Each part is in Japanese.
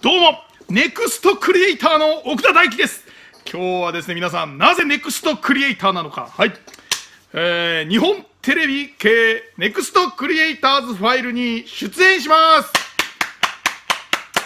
どうもネクストクリエイターの奥田大樹です今日はですね皆さんなぜネクストクリエイターなのかはいえー、日本テレビ系ネクストクリエイターズファイルに出演します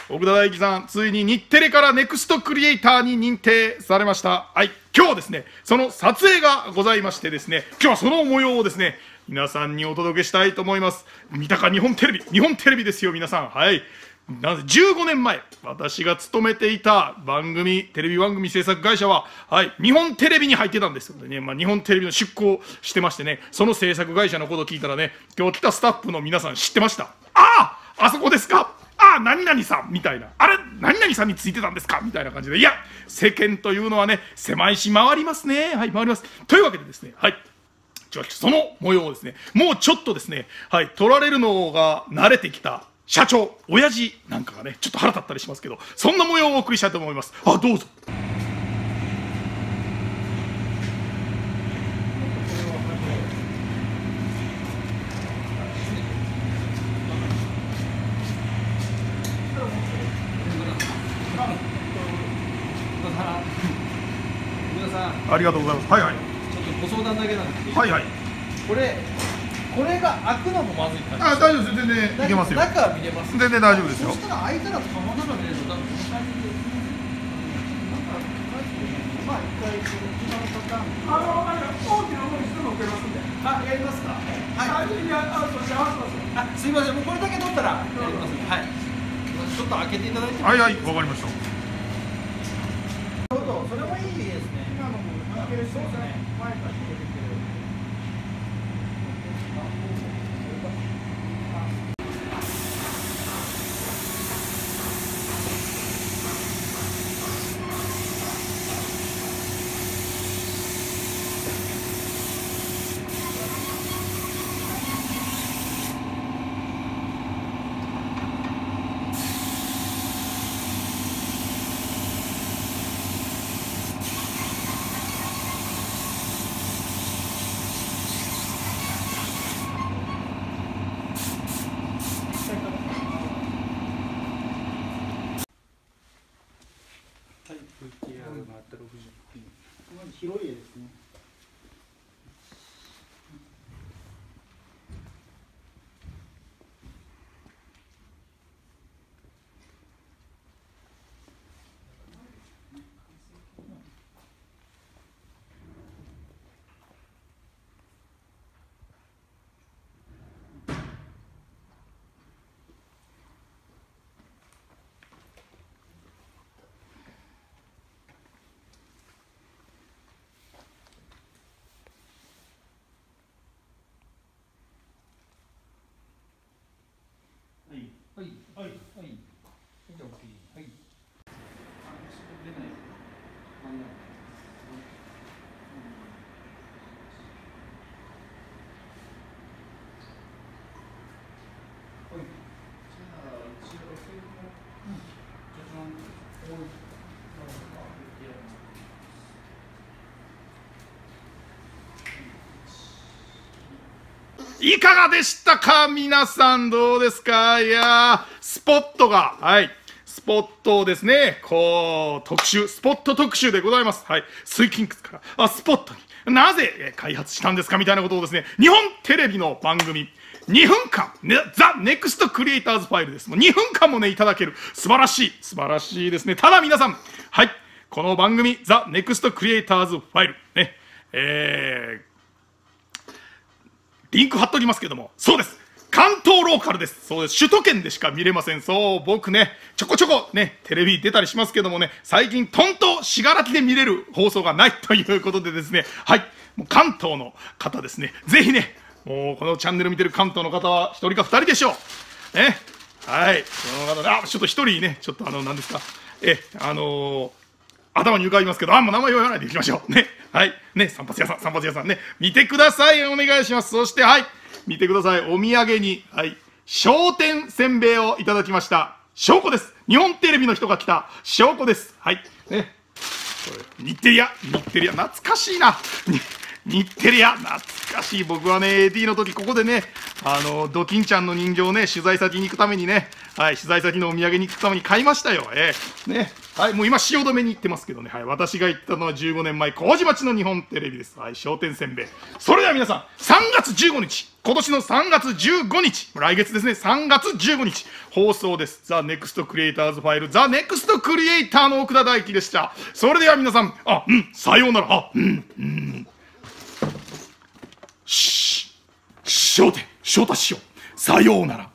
奥田大樹さん、ついに日テレからネクストクリエイターに認定されました。はい。今日はですね、その撮影がございましてですね、今日はその模様をですね、皆さんにお届けしたいと思います。見たか日本テレビ、日本テレビですよ、皆さん。はい。なぜ15年前、私が勤めていた番組、テレビ番組制作会社は、はい、日本テレビに入ってたんですよね。まあ、日本テレビの出向してましてね、その制作会社のことを聞いたらね、今日来たスタッフの皆さん知ってました。あああそこですか？ああ、何々さんみたいな。あれ何々さんについてたんですか？みたいな感じで。いや、世間というのはね、狭いし回りますね。はい、回ります。というわけでですね、はい。その模様をですね、もうちょっとですね、はい、取られるのが慣れてきた社長、親父なんかがね、ちょっと腹立ったりしますけど、そんな模様をお送りしたいと思います。あ、どうぞ。ありがとうございます。はいはい。ちょっとご相談だけなんですけど。はいはい。これ。これが開くのもまずい感じあ大丈夫です全然いけますよ。中は見れます全然大丈夫ですよ。そしたら開いたらたま中見れると多分この感じでまあ一回今のパターンあの大きなものにすぐ置けますんで。あやりますか。はい。あすいません。もうこれだけ取ったらやります。はい。ちょっと開けていただいてはいはいわかりました。それもいいですね。今のも開けるそうですね。前から開けて広い絵ですねはいはいはい。じゃあ OK はい。あ、出ない。間に合う。はい。じゃあ一応うん。じゃあこういかがでしたか？皆さんどうですか？いやスポットが、はい。スポットをですね、こう、特集、スポット特集でございます。はい。スイキンクスから、あ、スポットに、なぜ開発したんですか？みたいなことをですね、日本テレビの番組、2分間、ね、ザ・ネクストクリエイターズファイルです。もう2分間もね、いただける。素晴らしい。素晴らしいですね。ただ皆さん、はい。この番組、ザ・ネクストクリエイターズファイル、ね、えー、リンク貼っときますけども、そうです関東ローカルです。そうです。首都圏でしか見れません。そう、僕ね、ちょこちょこね、テレビ出たりしますけどもね、最近、とんとしがらきで見れる放送がない ということでですね、はい、もう関東の方ですね、ぜひね、もうこのチャンネル見てる関東の方は1人か2人でしょう。ね。はい。その方あ、ちょっと1人ね、ちょっとあの、何ですか、え、あのー頭に浮かびますけど、あ、んま名前言わないでいきましょう。ね。はい。ね、散髪屋さん、散髪屋さんね。見てください。お願いします。そして、はい。見てください。お土産に、はい。商店せんべいをいただきました。証拠です。日本テレビの人が来た証拠です。はい。ね。日テリア、日テリア、懐かしいな。日テレ屋。懐かしい僕はね AD の時ここでねあのドキンちゃんの人形をね取材先に行くためにねはい取材先のお土産に行くために買いましたよ。えー、ね。はいもう今汐留に行ってますけどね。はい私が行ったのは15年前麹町の日本テレビです。はい商店せんべい。それでは皆さん3月15日。今年の3月15日。来月ですね。3月15日。放送です。ザ・ネクストクリエイターズファイル。ザ・ネクストクリエイターの奥田大樹でした。それでは皆さんあうんさようなら。あうんうん。し、しょうて、翔たし匠、さようなら。